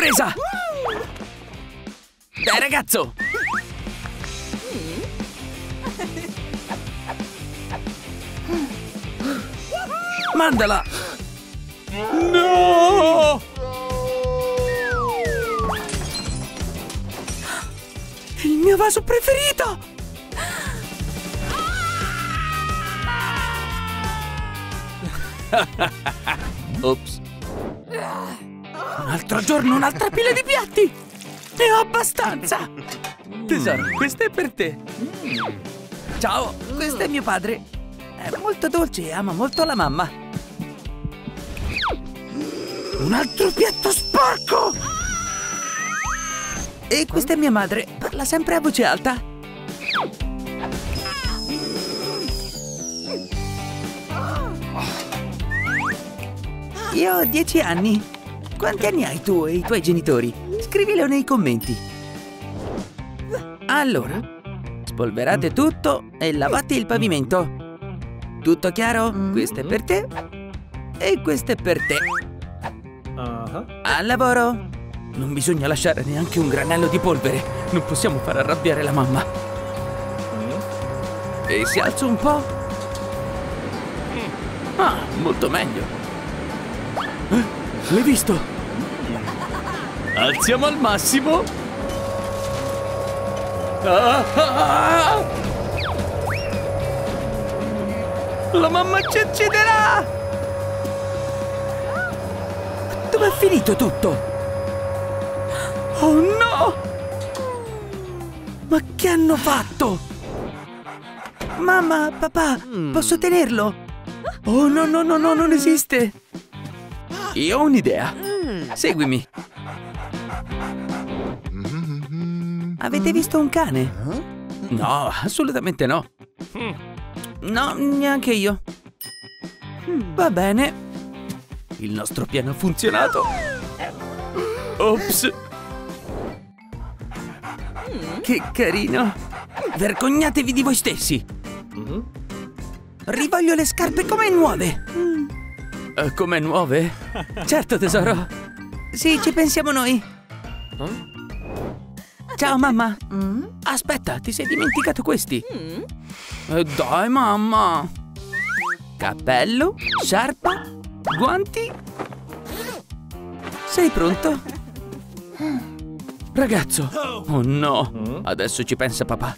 Presa! Dai ragazzo! Mandala! No! Il mio vaso preferito! Ops. Un altro giorno, un'altra pila di piatti! Ne ho abbastanza! Tesoro, questo è per te. Ciao, questo è mio padre. È molto dolce e ama molto la mamma. Un altro piatto sporco! E questa è mia madre. Parla sempre a voce alta. Io ho dieci anni. Quanti anni hai tu e i tuoi genitori? Scrivilo nei commenti. Allora, spolverate tutto e lavate il pavimento. Tutto chiaro? Questo è per te e questo è per te. Al lavoro! Non bisogna lasciare neanche un granello di polvere. Non possiamo far arrabbiare la mamma. E si alza un po'? Ah, molto meglio. L'hai visto? Alziamo al massimo. Ah, ah, ah. La mamma ci ucciderà! Dov'è finito tutto? Oh no! Ma che hanno fatto? Mamma, papà, posso tenerlo? Oh no, no, no, no, non esiste! Io ho un'idea. Seguimi. Avete visto un cane? No, assolutamente no. No, neanche io. Va bene. Il nostro piano ha funzionato. Ops. Che carino. Vergognatevi di voi stessi. Rivoglio le scarpe come nuove. Eh, come nuove? Certo, tesoro. Sì, ci pensiamo noi. Ciao, mamma. Aspetta, ti sei dimenticato questi? Eh, dai, mamma. Cappello, sciarpa, guanti. Sei pronto? Ragazzo. Oh no. Adesso ci pensa papà.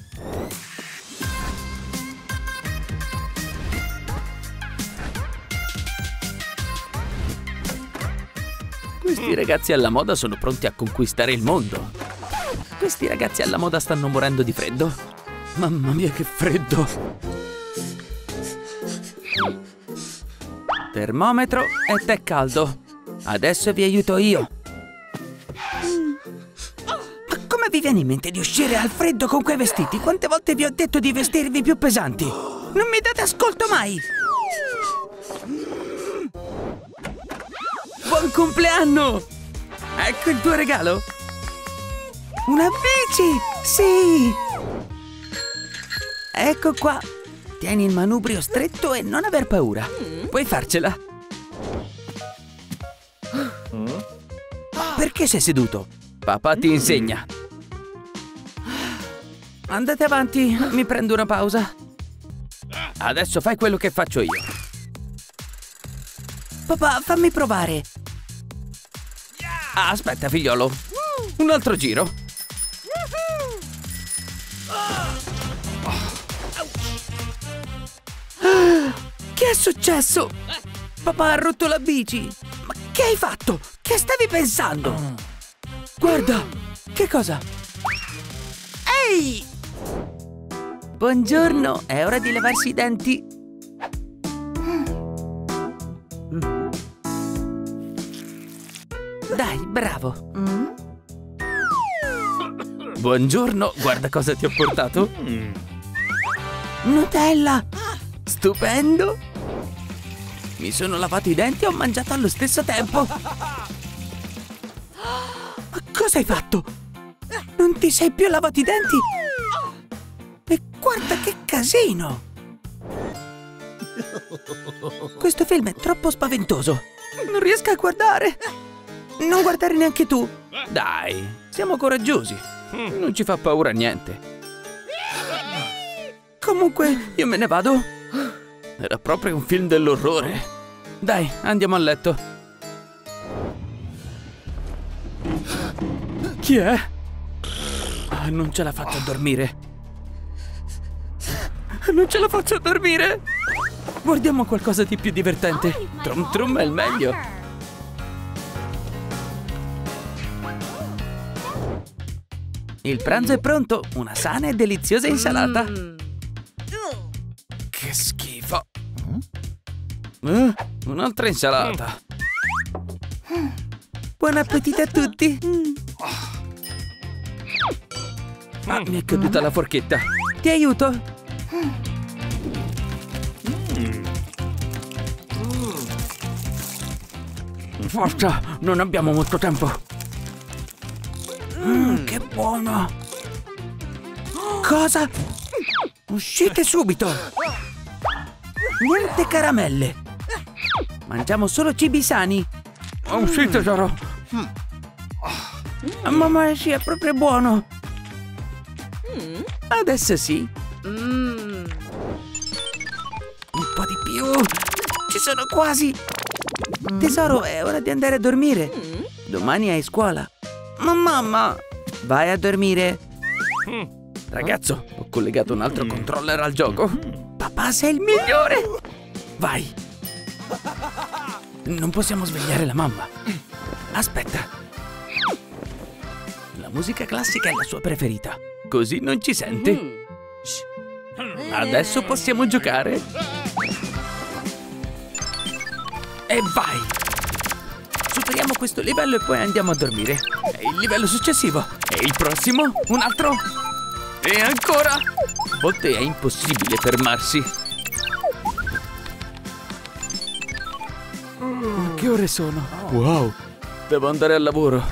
Questi ragazzi alla moda sono pronti a conquistare il mondo. Questi ragazzi alla moda stanno morendo di freddo. Mamma mia che freddo! Termometro e tè caldo. Adesso vi aiuto io. Ma come vi viene in mente di uscire al freddo con quei vestiti? Quante volte vi ho detto di vestirvi più pesanti? Non mi date ascolto mai! Compleanno! Ecco il tuo regalo! Una bici! Sì! Ecco qua! Tieni il manubrio stretto e non aver paura. Puoi farcela. Perché sei seduto? Papà ti insegna. Andate avanti, mi prendo una pausa. Adesso fai quello che faccio io. Papà, fammi provare. Ah, aspetta, figliolo. Un altro giro. Che è successo? Papà ha rotto la bici. Ma che hai fatto? Che stavi pensando? Guarda, che cosa? Ehi! Buongiorno, è ora di lavarsi i denti. Dai, bravo. Buongiorno, guarda cosa ti ho portato. Nutella! Stupendo! Mi sono lavato i denti e ho mangiato allo stesso tempo. Ma cosa hai fatto? Non ti sei più lavato i denti? E guarda che casino! Questo film è troppo spaventoso. Non riesco a guardare. Non guardare neanche tu. Dai, siamo coraggiosi. Non ci fa paura niente. Comunque, io me ne vado. Era proprio un film dell'orrore. Dai, andiamo a letto. Chi è? Ah, non ce la faccio a dormire. Non ce la faccio a dormire. Guardiamo qualcosa di più divertente. Trum Trum è il meglio. Il pranzo è pronto. Una sana e deliziosa insalata. Che schifo. Eh, un'altra insalata. Buon appetito a tutti. Ah, mi è caduta la forchetta. Ti aiuto? Forza, non abbiamo molto tempo. Mm, che buono. Cosa? Uscite subito. Niente caramelle. Mangiamo solo cibi sani. Uscite, tesoro. Mamma, sì, è proprio buono. Adesso sì. Un po' di più. Ci sono quasi. Tesoro, è ora di andare a dormire. Domani hai scuola. Ma mamma, vai a dormire. Ragazzo, ho collegato un altro controller al gioco. Papà, sei il migliore. Vai. Non possiamo svegliare la mamma. Aspetta. La musica classica è la sua preferita. Così non ci sente. Adesso possiamo giocare. E vai! Questo livello e poi andiamo a dormire. E il livello successivo. E il prossimo. Un altro. E ancora. A volte è impossibile fermarsi. Che ore sono? Wow! Devo andare al lavoro.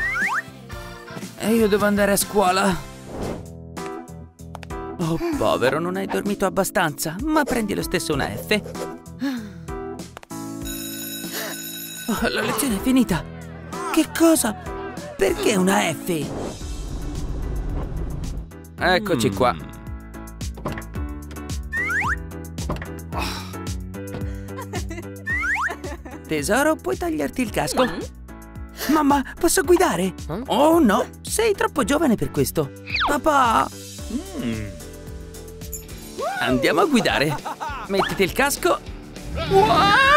E io devo andare a scuola. Oh, povero, non hai dormito abbastanza, ma prendi lo stesso una F. Oh, la lezione è finita. Che cosa? Perché una F? Eccoci qua. Tesoro, puoi tagliarti il casco? Mamma, posso guidare? Oh no, sei troppo giovane per questo. Papà! Andiamo a guidare. Mettiti il casco. Wow!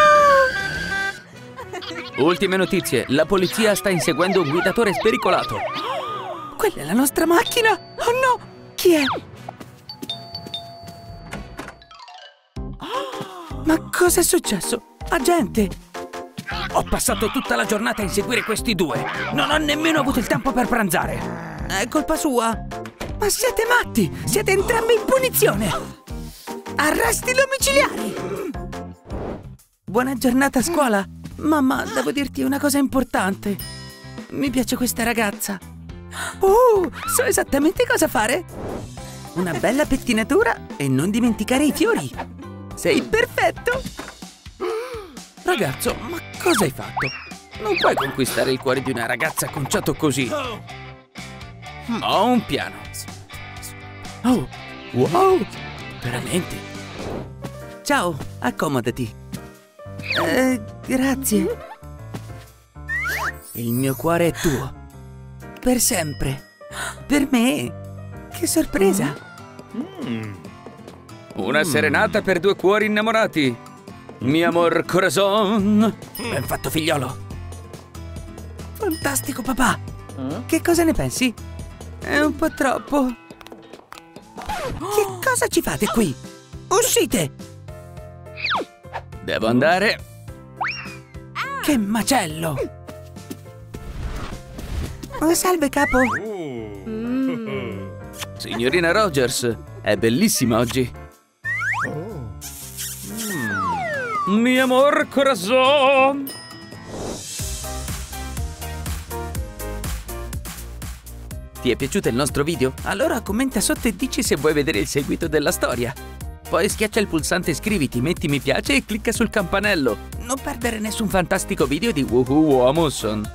Ultime notizie. La polizia sta inseguendo un guidatore spericolato. Quella è la nostra macchina! Oh no! Chi è? Ma cosa è successo? Agente! Ho passato tutta la giornata a inseguire questi due. Non ho nemmeno avuto il tempo per pranzare. È colpa sua? Ma siete matti! Siete entrambi in punizione! Arresti domiciliari! Buona giornata a scuola! Mamma, devo dirti una cosa importante. Mi piace questa ragazza. Oh, so esattamente cosa fare. Una bella pettinatura e non dimenticare i fiori. Sei perfetto! Ragazzo, ma cosa hai fatto? Non puoi conquistare il cuore di una ragazza conciato così. Ho un piano. Oh, wow! Veramente? Ciao, accomodati. Eh, grazie. Il mio cuore è tuo. Per sempre. Per me. Che sorpresa. Una serenata per due cuori innamorati. Mi amor corazon. Ben fatto, figliolo. Fantastico, papà. Che cosa ne pensi? È un po' troppo. Che cosa ci fate qui? Uscite! Devo andare. Che macello! Oh, salve, capo. Signorina Rogers, è bellissima oggi. Mm. Mi amor corazon. Ti è piaciuto il nostro video? Allora commenta sotto e dici se vuoi vedere il seguito della storia. Poi schiaccia il pulsante iscriviti, metti mi piace e clicca sul campanello. Non perdere nessun fantastico video di Woohoo Womuson.